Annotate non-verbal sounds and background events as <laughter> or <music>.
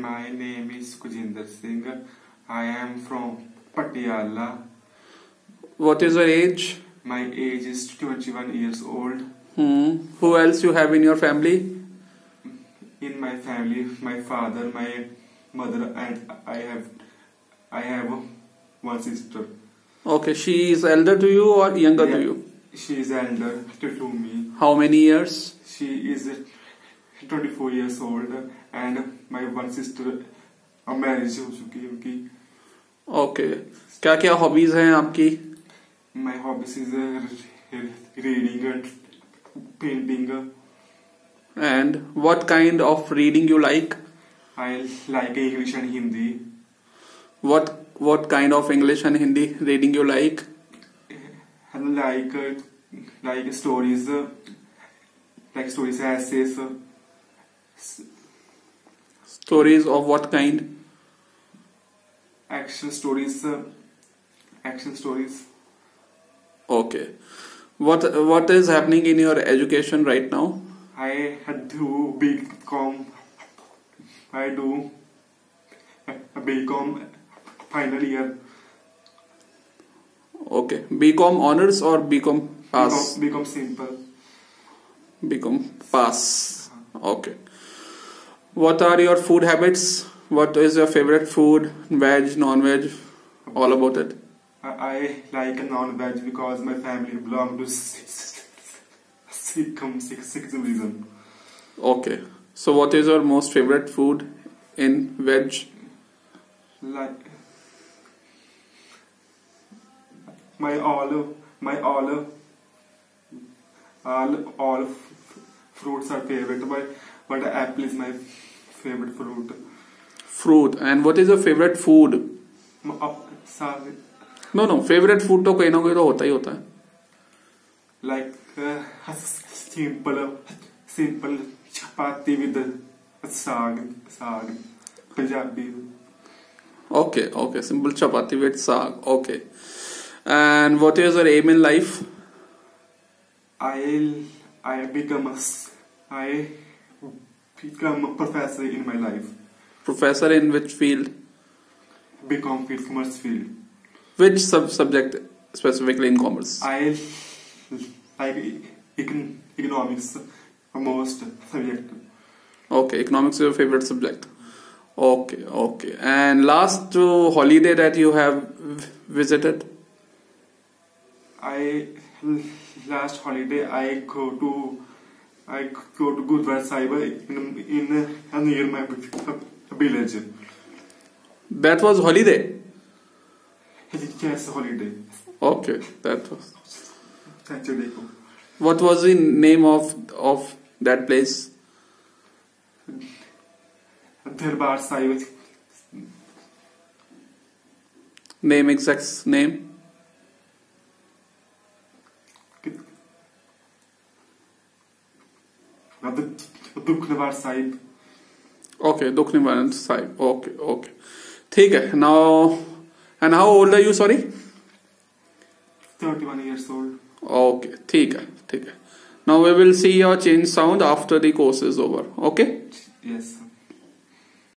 My name is Sukhjinder Singh. I am from Patiala. What is your age? My age is 21 years old. Hmm. Who else you have in your family? In my family, my father, my mother, and I have I have one sister. Okay, she is elder to you or younger to you? She is elder to, to me. How many years? She is 24 years old, and my one sister a marriage हो चुकी है उनकी. Okay क्या क्या hobbies हैं आपकी My hobbies is uh, reading, uh, painting. uh, and what kind of reading you like I like English and Hindi. What what kind of English and Hindi reading you like And like uh, like stories, uh, like Stories of what kind? Action stories, sir. Action stories. Okay. What What is happening in your education right now? I do BCom. I do BCom final year. Okay. BCom honors or BCom pass? BCom, BCom simple. BCom pass. Uh-huh. Okay what are your food habits? What is your favorite food? Veg non-veg? All about it. I, I like a non-veg because my family belong to <laughs> Sikh, Sikhism. okay. So what is your most favorite food in veg? Like my all, my all, all, all f- fruits are favorite, but but apple is my favorite fruit. fruit and what is your favorite food uh, no no favorite food तो कोई ना कोई तो होता ही होता है like uh, simple, simple chapati with saag, saag, Punjabi. okay okay simple chapati with saag okay and what is your aim in life I I become a I become a professor in my life. professor in which field Become field commerce field. which sub subject specifically in commerce I like econ- economics most subject. okay economics is your favorite subject okay okay and last uh, holiday that you have visited I last holiday I go to I go to Gurdwara Sahib in in uh, near my village. that was holiday Yes, holiday. okay that was thank Actually, what was the name of of that place Darbar Sahib. name exact name okay Dukh Niwaran Sahib. Okay okay ठीक है now and how old are you sorry thirty one years old okay ठीक है ठीक है. Now we will see your change sound after the course is over okay yes